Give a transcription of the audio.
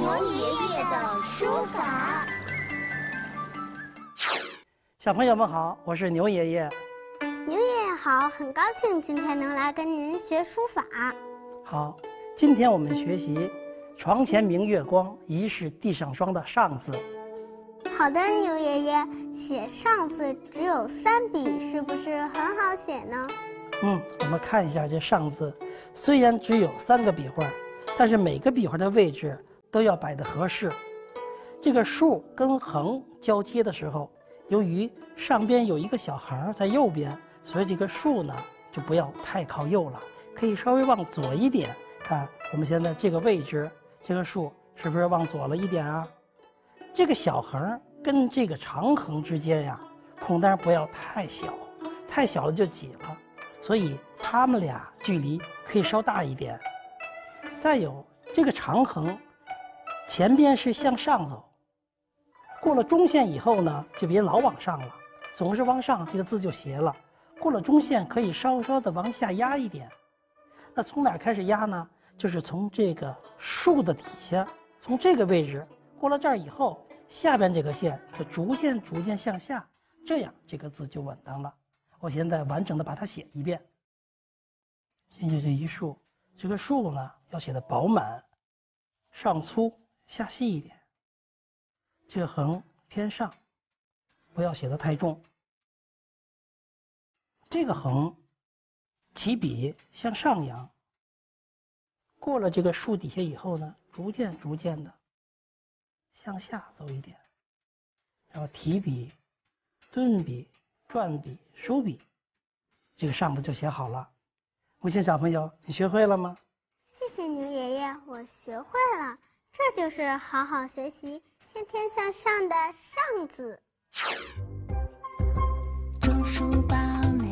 的书法。小朋友们好，我是牛爷爷。牛爷爷好，很高兴今天能来跟您学书法。好，今天我们学习“床前明月光，疑是地上霜”的上字。好的，牛爷爷，写上字只有三笔，是不是很好写呢？嗯，我们看一下这上字，虽然只有三个笔画，但是每个笔画的位置都要摆得合适。这个竖跟横交接的时候，由于上边有一个小横在右边。所以这个竖呢，就不要太靠右了，可以稍微往左一点。看我们现在这个位置，这个竖是不是往左了一点啊？这个小横跟这个长横之间呀，空当然不要太小，太小了就挤了。所以它们俩距离可以稍大一点。再有这个长横，前边是向上走，过了中线以后呢，就别老往上了，总是往上，这个字就斜了。过了中线，可以稍稍的往下压一点。那从哪开始压呢？就是从这个竖的底下，从这个位置过了这儿以后，下边这个线就逐渐逐渐向下，这样这个字就稳当了。我现在完整的把它写一遍。先就这一竖，这个竖呢要写的饱满，上粗下细一点。这个横偏上，不要写的太重。这个横起笔向上扬，过了这个竖底下以后呢，逐渐逐渐的向下走一点，然后提笔、顿笔、转笔、收笔，这个上字就写好了。木心小朋友，你学会了吗？谢谢牛爷爷，我学会了。这就是好好学习、天天向上的上字。大空间，